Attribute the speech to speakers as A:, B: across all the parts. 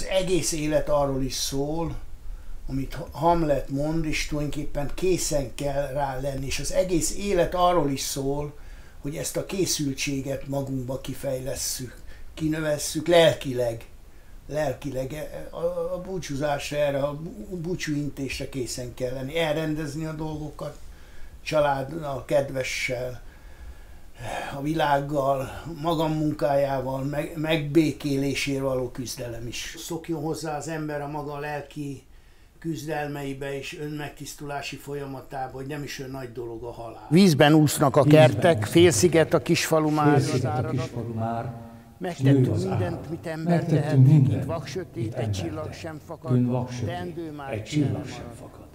A: Az egész élet arról is szól, amit Hamlet mond, és tulajdonképpen készen kell rá lenni, és az egész élet arról is szól, hogy ezt a készültséget magunkba kifejlesszük, kinövesszük lelkileg, lelkileg a, a búcsúzásra, erre a búcsúintésre készen kell lenni, elrendezni a dolgokat, családdal, kedvessel, a világgal, magam munkájával, meg, megbékélésért való küzdelem is. Szokjon hozzá az ember a maga lelki küzdelmeibe és önmegtisztulási folyamatába, hogy nem is olyan nagy dolog a halál. Vízben úsznak a kertek, félsziget a kisfalu már, az
B: már,
A: Megtettünk mindent, mit ember tehet, itt vaksötét, egy csillag sem fakad, teendő már
B: egy csillag sem fakad.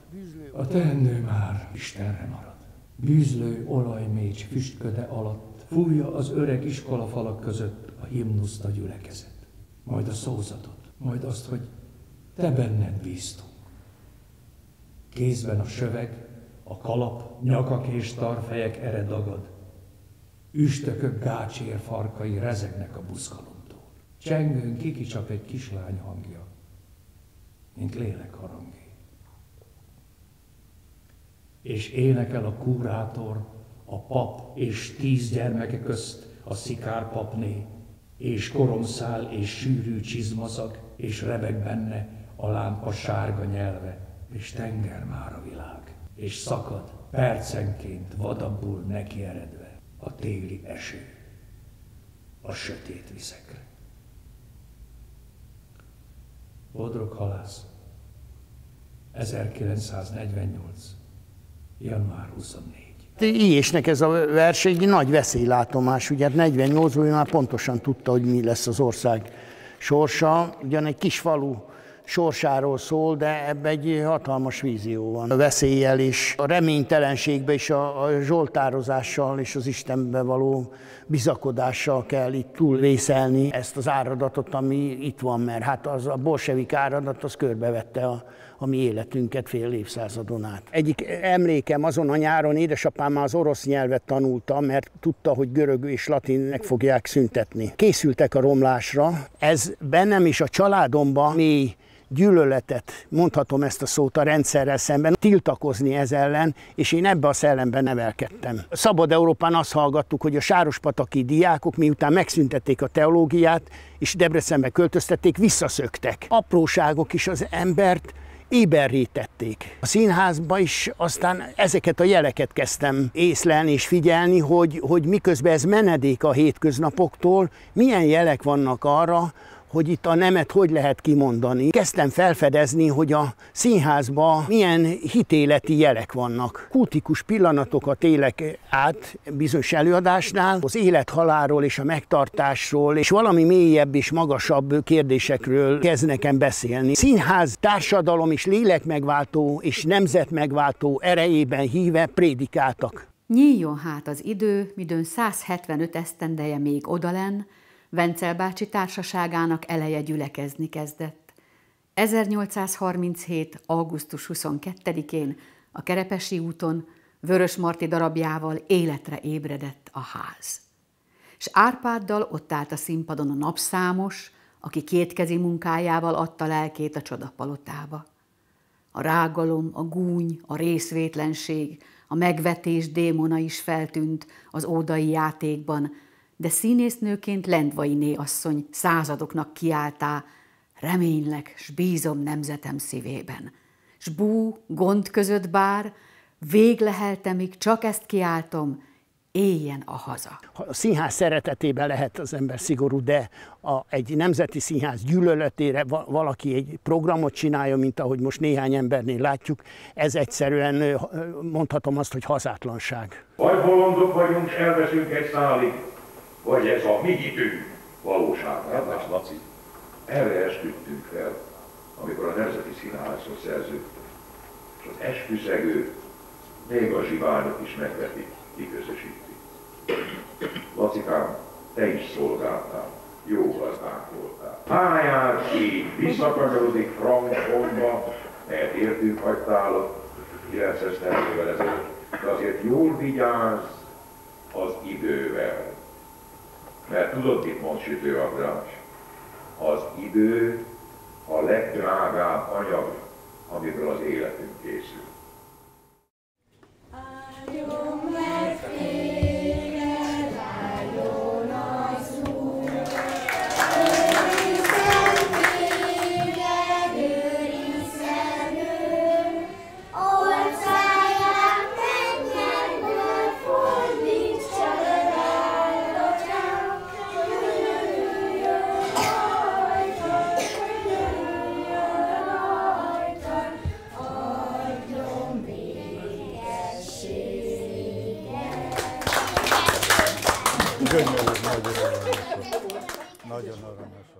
B: A teendő már Istenre marad. Bűzlő olajmécs füstköde alatt fújja az öreg iskola falak között a himnuszt a gyülekezet. Majd a szózatot, majd azt, hogy te benned bíztunk. Kézben a söveg, a kalap, nyakak és tarfejek eredagad. Üstökök gácsér farkai rezegnek a buszkalomtól. Csengőn kikicsap egy kislány hangja, mint lélek És énekel a kurátor, a pap és tíz gyermeke közt a szikár papné, és koromszál és sűrű csizmazag, és rebeg benne a lámpa sárga nyelve, és tenger már a világ, és szakad percenként vadabbul neki eredve a téli eső a sötét vizekre. Bodrog halász, 1948. január 24.
A: Ilyesnek ez a verseny egy nagy veszélylátomás, ugye 48-ban hát már pontosan tudta, hogy mi lesz az ország sorsa. Ugyan egy kis falu sorsáról szól, de ebbe egy hatalmas vízió van. A veszéllyel is, a reménytelenségbe is, a, a zsoltározással és az Istenbe való bizakodással kell itt túlrészelni ezt az áradatot, ami itt van, mert hát az a bolsevik áradat az körbevette a, a mi életünket fél évszázadon át. Egyik emlékem azon a nyáron édesapám már az orosz nyelvet tanulta, mert tudta, hogy görög és latin meg fogják szüntetni. Készültek a romlásra, ez bennem is a családomban mély gyűlöletet, mondhatom ezt a szót a rendszerrel szemben, tiltakozni ez ellen, és én ebbe a szellemben nevelkedtem. Szabad Európán azt hallgattuk, hogy a sárospataki diákok, miután megszüntették a teológiát, és Debrecenbe költöztették, visszaszöktek. Apróságok is az embert éberré tették. A színházba is aztán ezeket a jeleket kezdtem észlelni és figyelni, hogy, hogy miközben ez menedék a hétköznapoktól, milyen jelek vannak arra, hogy itt a nemet hogy lehet kimondani. Kezdtem felfedezni, hogy a színházban milyen hitéleti jelek vannak. Kultikus pillanatokat élek át bizonyos előadásnál, az élethalálról és a megtartásról, és valami mélyebb és magasabb kérdésekről kezd nekem beszélni. Színház társadalom és lélek megváltó és nemzet megváltó erejében híve prédikáltak.
C: Nyíljon hát az idő, midőn 175 esztendeje még odalen, Vencel bácsi társaságának eleje gyülekezni kezdett. 1837. augusztus 22-én a Kerepesi úton Vörös Marti darabjával életre ébredett a ház. És Árpáddal ott állt a színpadon a napszámos, aki kétkezi munkájával adta lelkét a csodapalotába. A rágalom, a gúny, a részvétlenség, a megvetés démona is feltűnt az ódai játékban, de színésznőként Lendvainé asszony századoknak kiáltá, reménylek, s bízom nemzetem szívében. S bú, gond között bár, végleheltemig csak ezt kiáltom, éljen a haza.
A: A színház szeretetében lehet az ember szigorú, de a, egy nemzeti színház gyűlöletére valaki egy programot csinálja, mint ahogy most néhány embernél látjuk, ez egyszerűen mondhatom azt, hogy hazátlanság.
D: Vagy bolondok vagyunk, és elveszünk egy szálig, vagy ez a mi hitünk valóság.
E: Kedves Laci.
D: Erre esküdtünk fel, amikor a Nemzeti Színházhoz szerződtünk. És az esküszegő még a zsiványok is megvetik, kiközösíti. Lacikám, te is szolgáltál, jó gazdánk voltál. Pályán így visszakanyarodik Frankfurtba, mert értünk hagytál 900 évvel ezelőtt, de azért jól vigyázz az idővel. Mert tudod, mit mond Sütő András? Az idő
C: a legdrágább anyag, amiből az életünk készül.
E: Gyönyörű, nagyon aranyos. Nagyon aranyos.